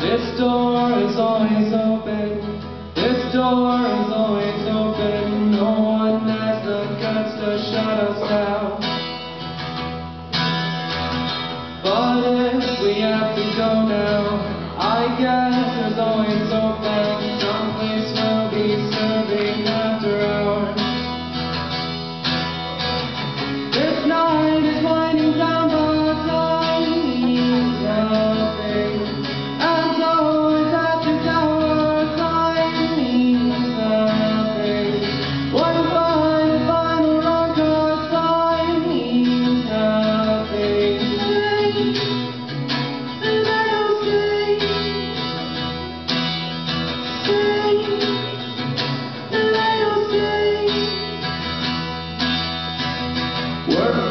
This door is always open. This door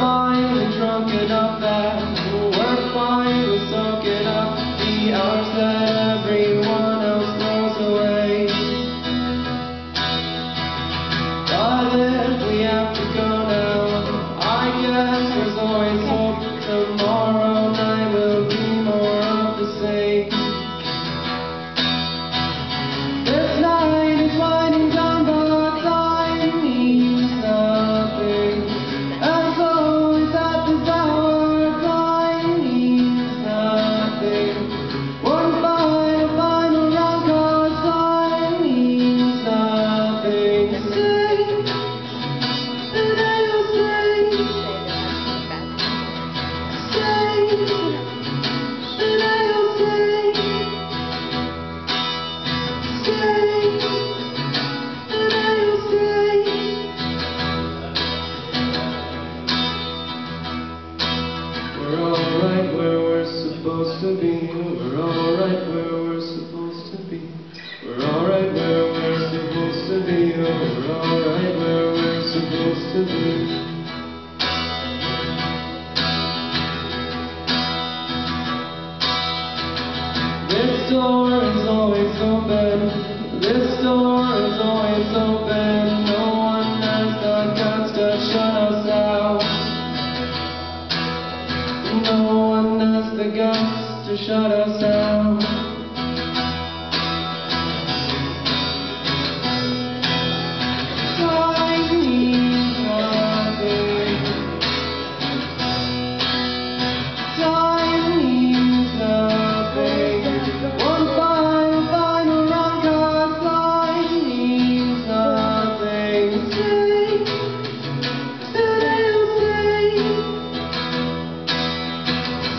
finally drunk enough that we're finally soaking up the hours that We're alright where we're supposed to be. We're alright where This door is always open. This door is always open. No one has the guts to shut us out. No one has the guts to shut us out.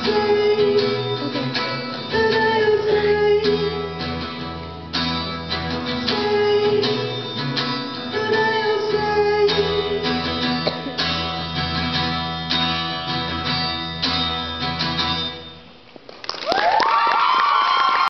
see.